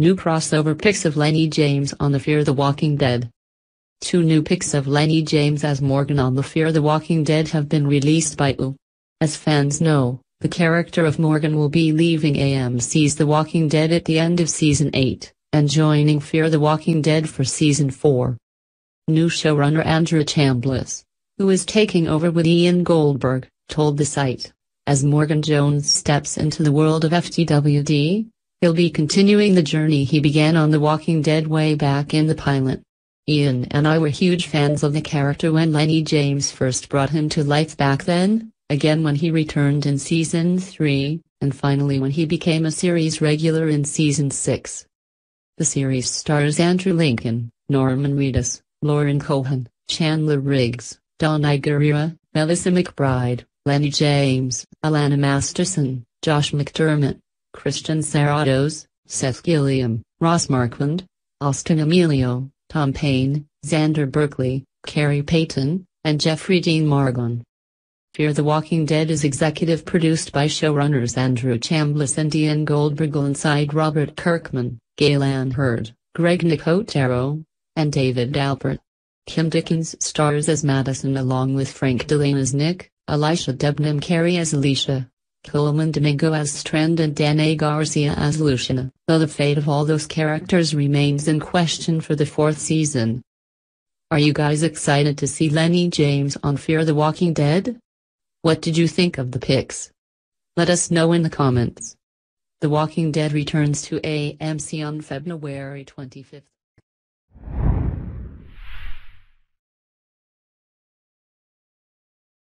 New crossover pics of Lennie James on The Fear the Walking Dead. Two new pics of Lennie James as Morgan on The Fear the Walking Dead have been released by U. As fans know, the character of Morgan will be leaving AMC's The Walking Dead at the end of Season 8, and joining Fear the Walking Dead for Season 4. New showrunner Andrew Chambliss, who is taking over with Ian Goldberg, told the site, as Morgan Jones steps into the world of FTWD, He'll be continuing the journey he began on The Walking Dead way back in the pilot. Ian and I were huge fans of the character when Lennie James first brought him to life back then, again when he returned in season 3, and finally when he became a series regular in season 6. The series stars Andrew Lincoln, Norman Reedus, Lauren Cohan, Chandler Riggs, Danai Gurira, Melissa McBride, Lennie James, Alanna Masterson, Josh McDermitt, Christian Serratos, Seth Gilliam, Ross Marquand, Austin Amelio, Tom Payne, Xander Berkeley, Khary Payton, and Jeffrey Dean Morgan. Fear the Walking Dead is executive produced by showrunners Andrew Chambliss and Ian Goldberg alongside Robert Kirkman, Gale Anne Hurd, Greg Nicotero, and David Alpert. Kim Dickens stars as Madison along with Frank Dillane as Nick, Alycia Debnam Carey as Alicia, Colman Domingo as Strand and Danay Garcia as Luciana, though the fate of all those characters remains in question for the fourth season. Are you guys excited to see Lennie James on Fear the Walking Dead? What did you think of the pics? Let us know in the comments. The Walking Dead returns to AMC on February 25th.